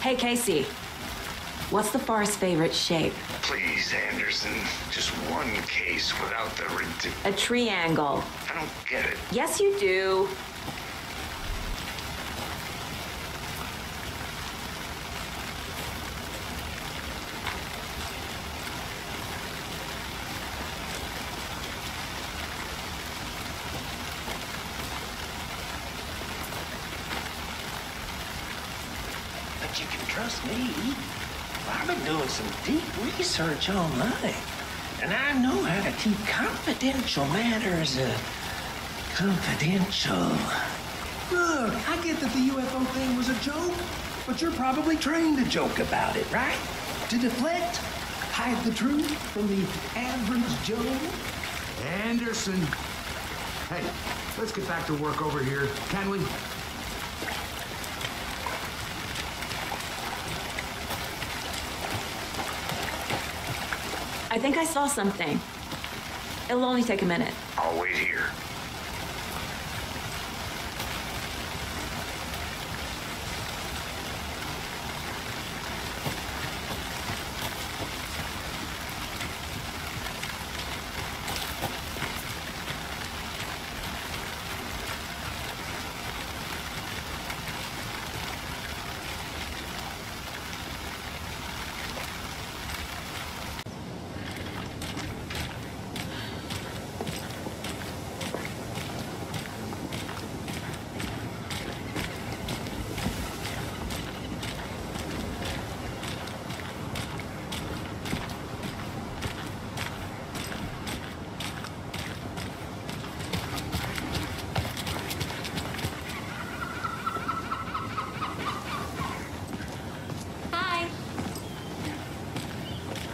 Hey, Casey. What's the far's favorite shape? Please, Anderson. Just one case without the ridiculous. A triangle. I don't get it. Yes, you do. But you can trust me. I've been doing some deep research online. And I know how to keep confidential matters uh, confidential. Look, I get that the UFO thing was a joke, but you're probably trained to joke about it, right? To deflect, hide the truth from the average Joe. Anderson. Hey, let's get back to work over here, can we? I think I saw something. It'll only take a minute. I'll wait here.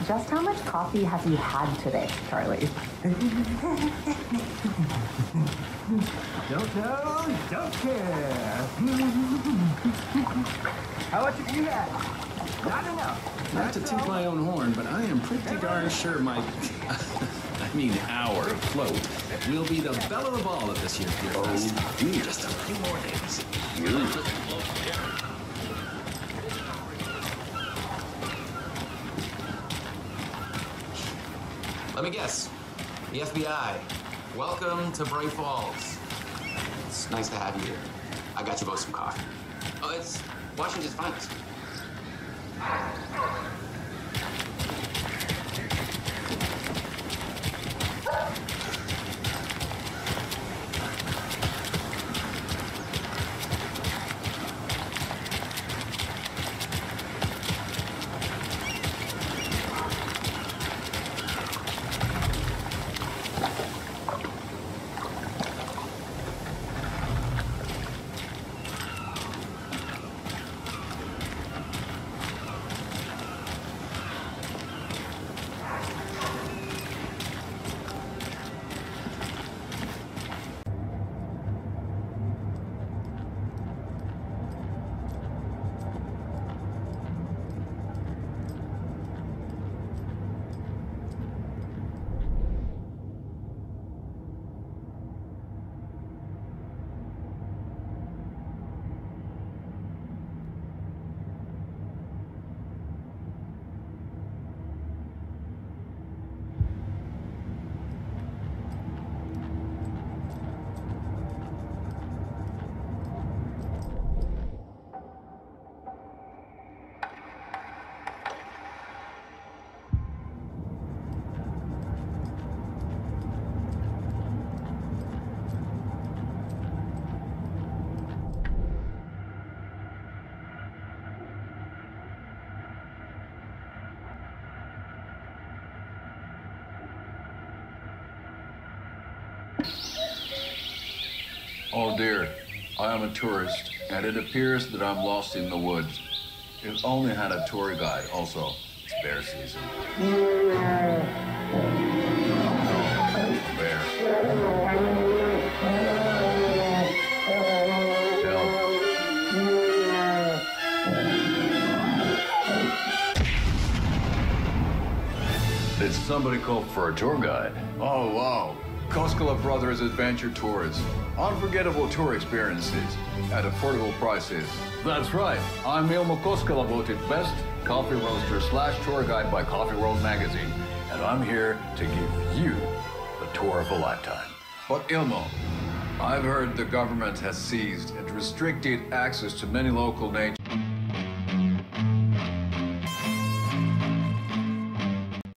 Just how much coffee have you had today, Charlie? Don't know, don't care. How much have you had? Not enough. Not to toot my own horn, but I am pretty darn sure my, I mean our float will be the belle of the ball at this year's Deerfest. Just a few more days. Let me guess. The FBI. Welcome to Bright Falls. It's nice to have you here. I got you both some coffee. Oh, it's Washington's finest. Oh dear, I am a tourist, and it appears that I'm lost in the woods. If only had a tour guide. Also, it's bear season. Bear. Did somebody call for a tour guide? Oh, wow. Koskela Brothers Adventure Tours. Unforgettable tour experiences at affordable prices. That's right. I'm Ilmo Koskela, voted best coffee roaster slash tour guide by Coffee World magazine. And I'm here to give you the tour of a lifetime. But Ilmo, I've heard the government has seized and restricted access to many local nature.